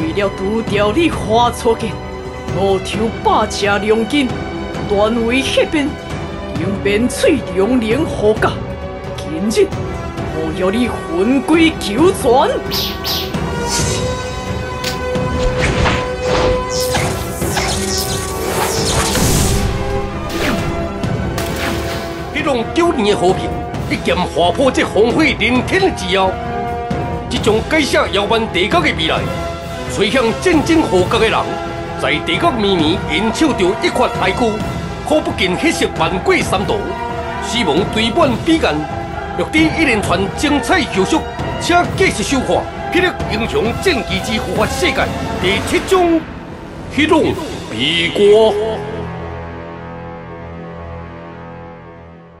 为了除掉你花错剑，我抽百只良金，断为血边，用变翠龙鳞护甲。今日我要你魂归九泉！这种九年的和平，一剑划破这烽火连天的之妖，这种改写遥远地角的未来，吹向战争河角的人，在地角绵绵因手中一块骸骨，可不禁血色万鬼三途，死亡堆满彼岸，玉帝一连串精彩叙述，请继续收看《霹雳英雄战旗之护法世界》第七章：黑龙比国。